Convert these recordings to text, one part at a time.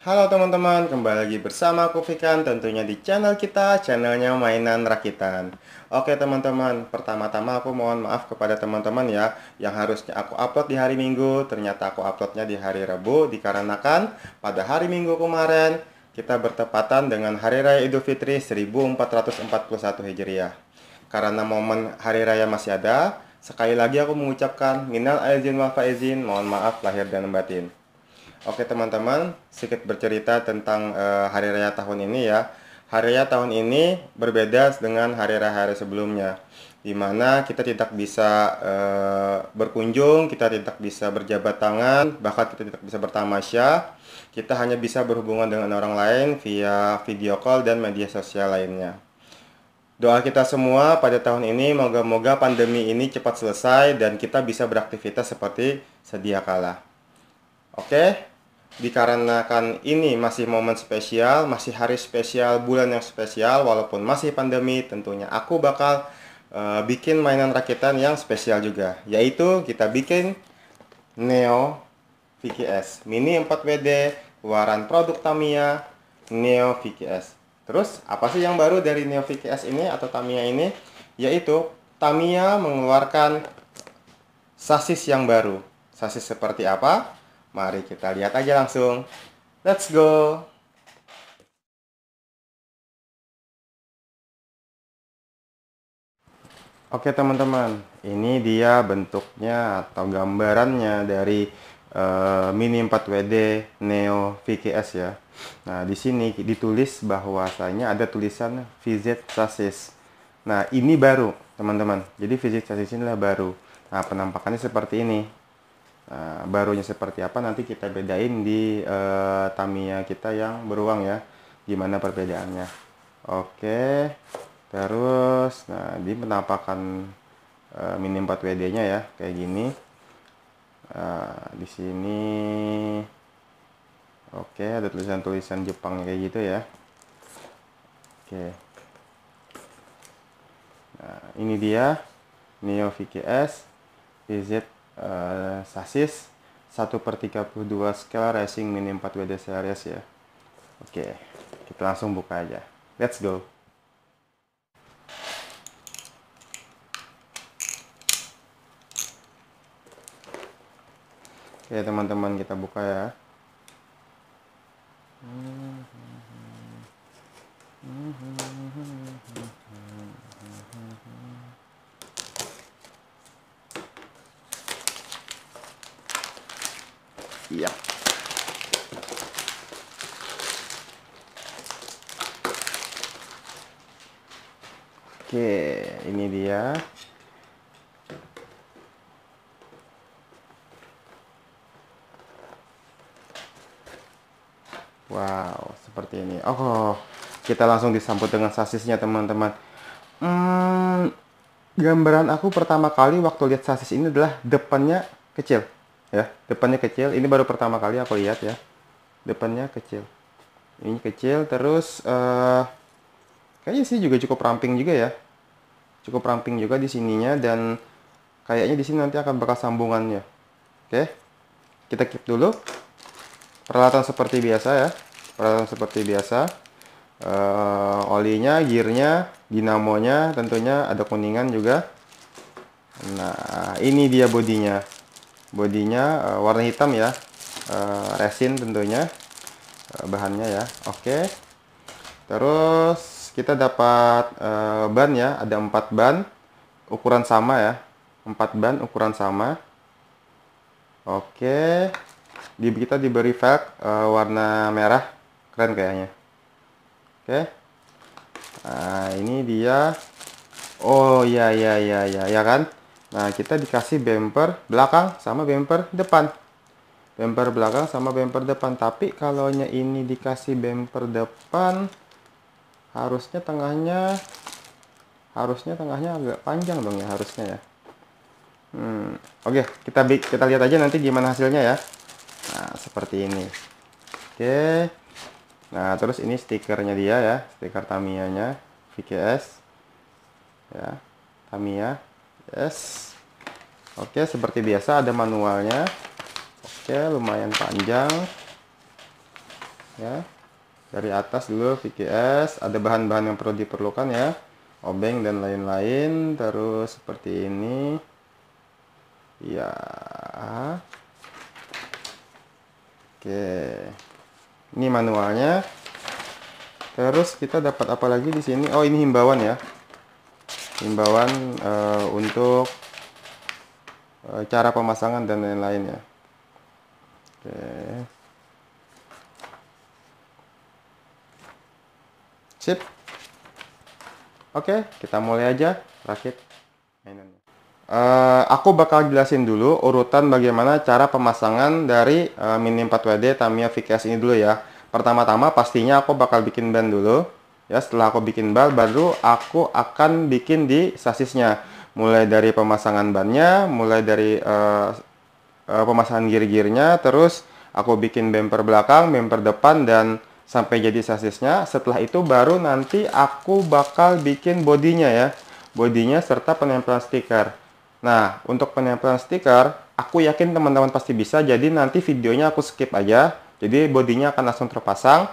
Halo teman-teman, kembali lagi bersama aku Fikan tentunya di channel kita, channelnya Mainan Rakitan. Oke teman-teman, pertama-tama aku mohon maaf kepada teman-teman ya yang harusnya aku upload di hari Minggu, ternyata aku uploadnya di hari Rabu dikarenakan pada hari Minggu kemarin kita bertepatan dengan Hari Raya Idul Fitri 1441 Hijriah. Karena momen Hari Raya masih ada, sekali lagi aku mengucapkan minal aizin wal faizin, mohon maaf lahir dan batin. Oke teman-teman, sedikit bercerita tentang eh, hari raya tahun ini ya. Hari raya tahun ini berbeda dengan hari raya-hari sebelumnya, di mana kita tidak bisa eh, berkunjung, kita tidak bisa berjabat tangan, bahkan kita tidak bisa bertamasya. Kita hanya bisa berhubungan dengan orang lain via video call dan media sosial lainnya. Doa kita semua pada tahun ini moga-moga pandemi ini cepat selesai dan kita bisa beraktivitas seperti sedia kala. Oke, dikarenakan ini masih momen spesial, masih hari spesial, bulan yang spesial, walaupun masih pandemi, tentunya aku bakal eh, bikin mainan rakitan yang spesial juga, yaitu kita bikin Neo VKS Mini 4WD, keluaran produk Tamiya Neo VKS. Terus, apa sih yang baru dari Neo VKS ini atau Tamiya ini? Yaitu Tamiya mengeluarkan sasis yang baru. Sasis seperti apa? Mari kita lihat aja langsung. Let's go. Oke teman-teman, ini dia bentuknya atau gambarannya dari eh, Mini 4WD Neo VKS ya. Nah, di sini ditulis bahwasanya ada tulisan VZ Chassis. Nah, ini baru teman-teman. Jadi VZ Chassis ini adalah baru. Nah, penampakannya seperti ini. Nah, barunya seperti apa nanti kita bedain di eh, Tamiya kita yang beruang ya. Gimana perbedaannya. Oke. Terus nah di penampakan eh, Mini 4WD-nya ya kayak gini. Nah, di sini Oke, ada tulisan-tulisan Jepang kayak gitu ya. Oke. Nah, ini dia Neo VKS PZ eh, sasis 1 per 32 scale racing mini 4WD series ya. Oke, kita langsung buka aja. Let's go. Oke teman-teman kita buka ya. Iya. Oke, ini dia. Wow, seperti ini. Oh, kita langsung disambut dengan sasisnya, teman-teman. Hmm, gambaran aku pertama kali waktu lihat sasis ini adalah depannya kecil, ya. Depannya kecil. Ini baru pertama kali aku lihat ya. Depannya kecil. Ini kecil, terus eh kayaknya sih juga cukup ramping juga ya. Cukup ramping juga di sininya dan kayaknya di sini nanti akan bakal sambungannya. Oke. Kita keep dulu peralatan seperti biasa ya peralatan seperti biasa uh, olinya gearnya dinamonya tentunya ada kuningan juga. Nah ini dia bodinya. Bodinya uh, warna hitam ya. Uh, resin tentunya uh, bahannya ya. Oke. Terus kita dapat uh, ban ya. Ada empat ban ukuran sama ya. Empat ban ukuran sama. Oke. Di kita diberi velg uh, warna merah. Keren kayaknya oke. Nah ini dia. Oh ya ya ya ya ya kan? Nah kita dikasih bumper belakang sama bumper depan. Bumper belakang sama bumper depan. Tapi kalau ini dikasih bumper depan harusnya tengahnya harusnya tengahnya agak panjang dong ya harusnya ya. Hmm, oke kita kita lihat aja nanti gimana hasilnya ya. Nah, seperti ini. Oke. Nah, terus ini stikernya dia ya, stiker Tamiya-nya VKS. ya Tamiya yes. Oke seperti biasa ada manualnya. Oke lumayan panjang. Ya dari atas dulu VKS ada bahan-bahan yang perlu diperlukan ya. Obeng dan lain-lain. Terus seperti ini. Ya. Oke ini manualnya terus kita dapat apa lagi di sini oh ini himbauan ya himbauan uh, untuk uh, cara pemasangan dan lain-lain ya. Oke. Sip. Oke, kita mulai aja rakit. Uh, aku bakal jelasin dulu urutan bagaimana cara pemasangan dari uh, Mini 4WD Tamiya VKS ini dulu ya. Pertama-tama pastinya aku bakal bikin band dulu. Ya setelah aku bikin bal baru aku akan bikin di sasisnya. Mulai dari pemasangan bannya mulai dari uh, uh, pemasangan gear-gearnya terus aku bikin bumper belakang bumper depan dan sampai jadi sasisnya. Setelah itu baru nanti aku bakal bikin bodinya ya. Bodinya serta penempelan stiker nah untuk penempelan stiker aku yakin teman-teman pasti bisa. Jadi nanti videonya aku skip aja. Jadi bodinya akan langsung terpasang.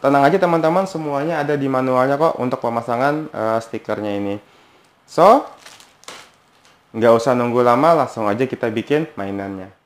Tenang aja teman-teman semuanya ada di manualnya kok untuk pemasangan uh, stikernya ini. So nggak usah nunggu lama langsung aja kita bikin mainannya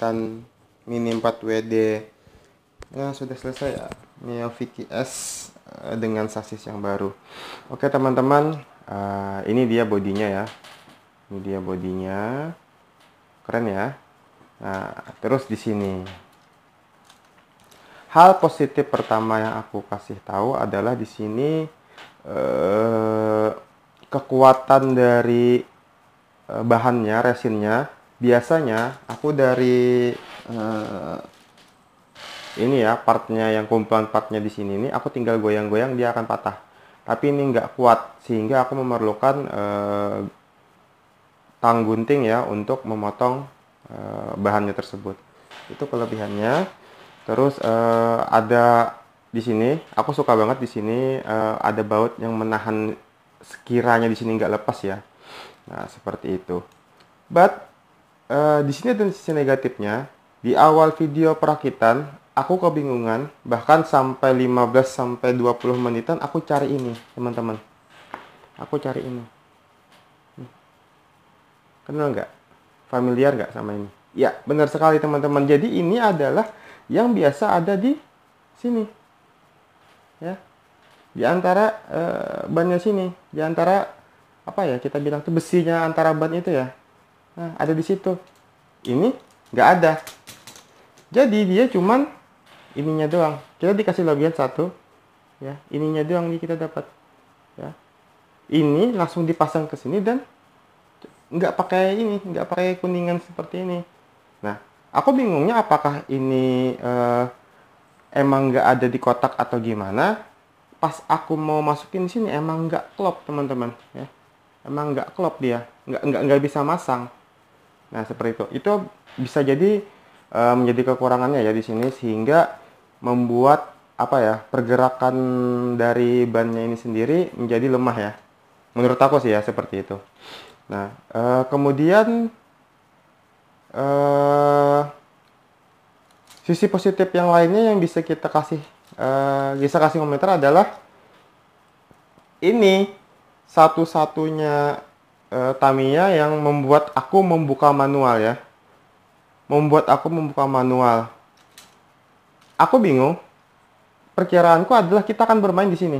Titan Mini 4 WD ya sudah selesai ya Mio VKS eh, dengan sasis yang baru. Oke teman-teman eh, ini dia bodinya ya. Ini dia bodinya. Keren ya. Nah terus di sini. Hal positif pertama yang aku kasih tahu adalah di sini eh, kekuatan dari eh, bahannya resinnya biasanya aku dari eh, ini ya partnya yang kumpulan partnya di sini ini aku tinggal goyang-goyang dia akan patah. Tapi ini nggak kuat sehingga aku memerlukan eh, tang gunting ya untuk memotong eh, bahannya tersebut. Itu kelebihannya. Terus eh, ada di sini aku suka banget di sini eh, ada baut yang menahan sekiranya di sini nggak lepas ya. Nah seperti itu. But eh, di sini ada sisi negatifnya. Di awal video perakitan aku kebingungan. Bahkan sampai 15 sampai 20 menitan aku cari ini teman-teman. Aku cari ini. Nih. kenal nggak? Familiar nggak sama ini? Ya benar sekali teman-teman. Jadi ini adalah yang biasa ada di sini. Ya. Di antara eh, bannya sini. Di antara apa ya kita bilang tuh besinya antara ban itu ya nah, ada di situ. Ini nggak ada. Jadi dia cuman ininya doang. Kita dikasih lebihan satu. Ya ininya doang nih kita dapat. Ya. Ini langsung dipasang ke sini dan nggak pakai ini nggak pakai kuningan seperti ini. Nah aku bingungnya apakah ini eh, emang nggak ada di kotak atau gimana? Pas aku mau masukin sini emang nggak klop teman-teman. Ya. Emang nggak klop dia. Nggak nggak nggak bisa masang nah seperti itu. Itu bisa jadi uh, menjadi kekurangannya ya di sini sehingga membuat apa ya pergerakan dari bannya ini sendiri menjadi lemah ya. Menurut aku sih ya seperti itu. Nah uh, kemudian uh, sisi positif yang lainnya yang bisa kita kasih uh, bisa kasih komentar adalah ini. Satu-satunya uh, Tamiya yang membuat aku membuka manual ya membuat aku membuka manual. Aku bingung. Perkiraanku adalah kita akan bermain di sini.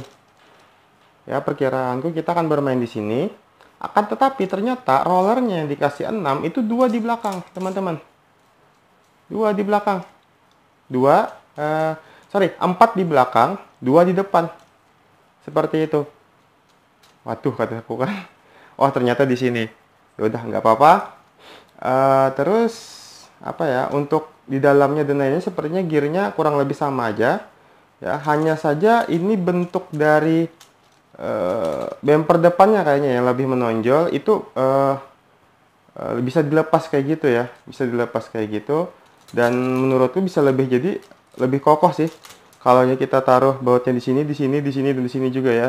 Ya, perkiraanku kita akan bermain di sini. Akan tetapi ternyata rollernya yang dikasih 6 itu dua di belakang, teman-teman. Dua di belakang. Dua, uh, sorry, empat di belakang, dua di depan. Seperti itu. Waduh, kataku kan. Oh, ternyata di sini. Ya udah, nggak apa-apa. Uh, terus apa ya untuk di dalamnya dan lainnya sepertinya gearnya kurang lebih sama aja. Ya hanya saja ini bentuk dari uh, bumper depannya kayaknya yang lebih menonjol. Itu uh, uh, bisa dilepas kayak gitu ya. Bisa dilepas kayak gitu. Dan menurutku bisa lebih jadi lebih kokoh sih. Kalau kita taruh bautnya di sini di sini di sini dan di sini juga ya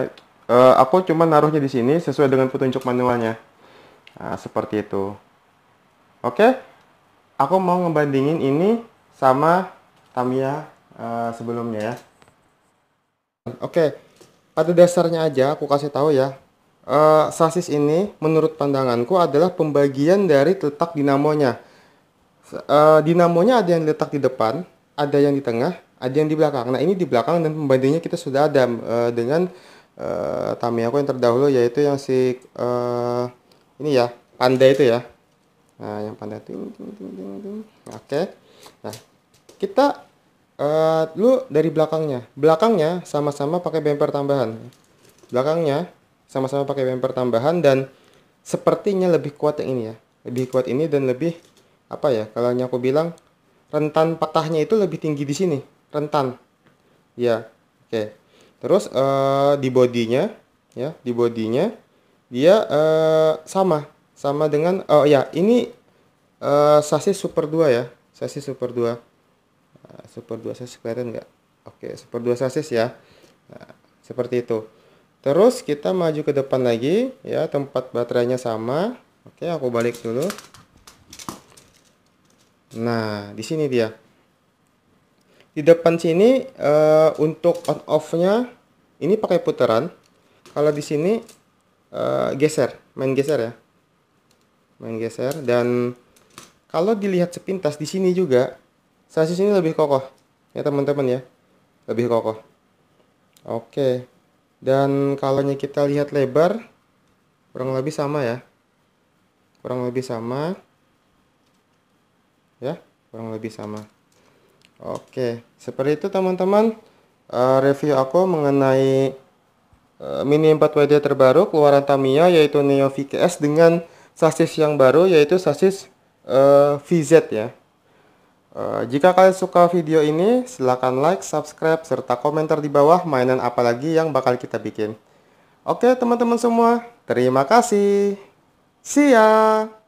uh, aku cuma naruhnya di sini sesuai dengan petunjuk manualnya nah, seperti itu oke aku mau ngebandingin ini sama Tamiya uh, sebelumnya ya. Oke, pada dasarnya aja aku kasih tahu ya. Uh, sasis ini menurut pandanganku adalah pembagian dari letak dinamonya. Uh, dinamonya ada yang letak di depan, ada yang di tengah, ada yang di belakang. Nah ini di belakang dan pembandingnya kita sudah ada uh, dengan uh, Tamiya aku yang terdahulu yaitu yang si uh, ini ya Panda itu ya. Nah yang pada ting oke. Nah kita uh, dulu dari belakangnya. Belakangnya sama-sama pakai bumper tambahan. Belakangnya sama-sama pakai bumper tambahan dan sepertinya lebih kuat yang ini ya. Lebih kuat ini dan lebih apa ya kalau aku bilang rentan patahnya itu lebih tinggi di sini. Rentan. Ya oke terus uh, di bodinya ya di bodinya dia uh, sama sama dengan oh ya ini uh, sasis super 2 ya sasis super 2 uh, super 2 sasis kelihatan nggak? Oke super 2 sasis ya. Nah, seperti itu. Terus kita maju ke depan lagi ya tempat baterainya sama. Oke aku balik dulu. Nah di sini dia di depan sini uh, untuk on off nya ini pakai putaran kalau di sini uh, geser main geser ya. Main geser dan kalau dilihat sepintas di sini juga sasis ini lebih kokoh. Ya teman-teman ya. Lebih kokoh. Oke. Dan kalau kita lihat lebar kurang lebih sama ya. Kurang lebih sama. Ya kurang lebih sama oke seperti itu teman-teman uh, review aku mengenai uh, Mini 4WD terbaru keluaran Tamiya yaitu Neo VKS dengan sasis yang baru yaitu sasis uh, eh, VZ ya. Uh, jika kalian suka video ini, silahkan like, subscribe, serta komentar di bawah mainan apa lagi yang bakal kita bikin. Oke teman-teman semua, terima kasih. See ya!